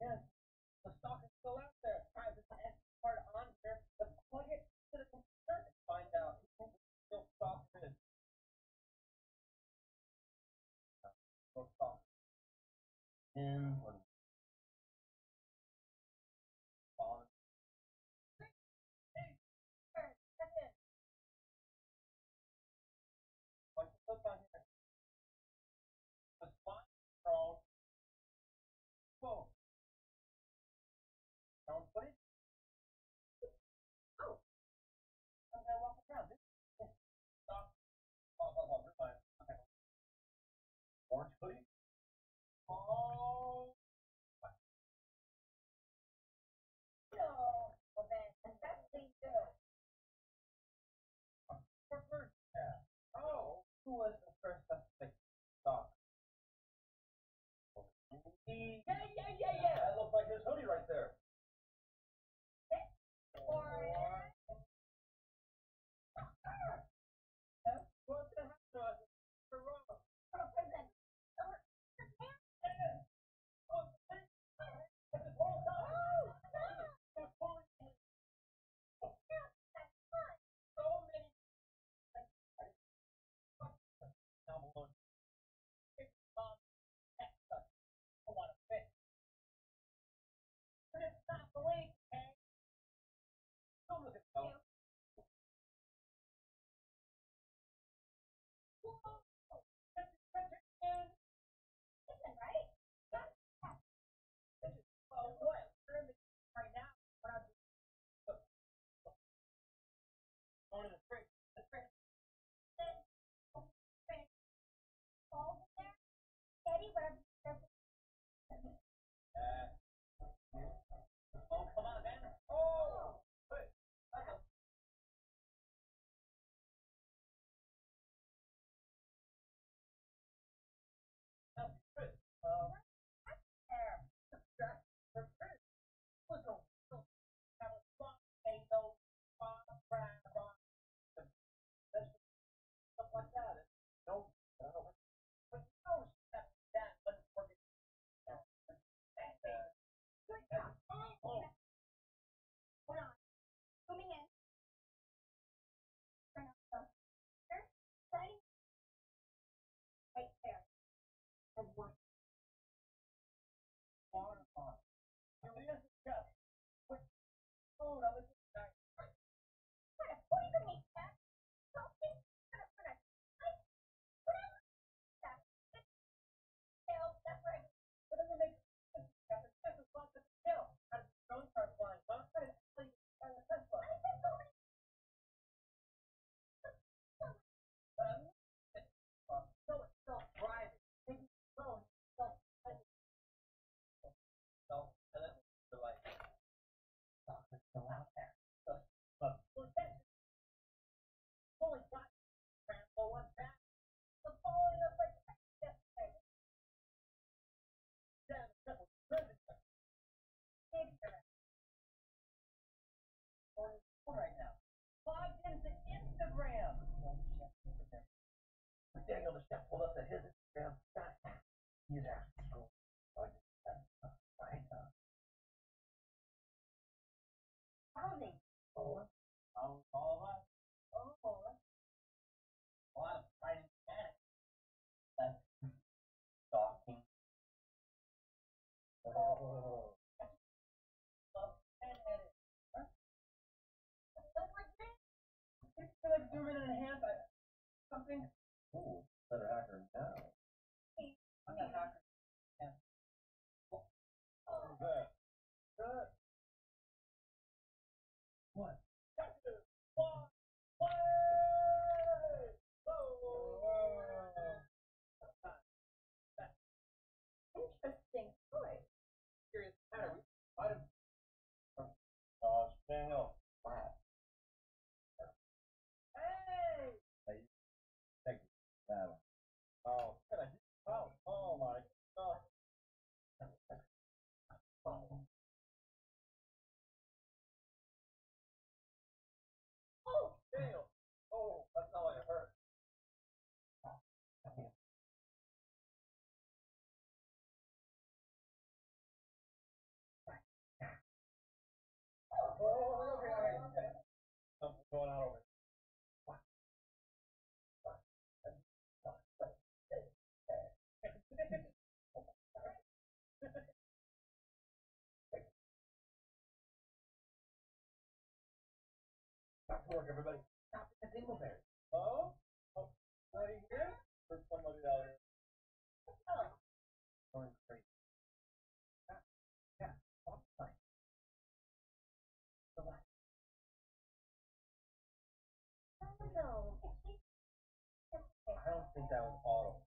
Yes, the stock is still out there. Try to ask part on here. Let's plug it to the computer and find out who still stock is. And who was the first suspect? Stalker. Okay. trying to prick. right now. Logged into Instagram. Daniel just got pulled up to his Instagram got hacked. He's hacked. Founding. All, all of us. help. Work, everybody. Stop the dingleberry. Oh? Oh, here? For somebody. Oh, Going crazy. Yeah, yeah, oh no. I don't think that was autopilot.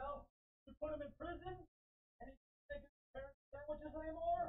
You know, you put him in prison, and he doesn't parents' sandwiches anymore.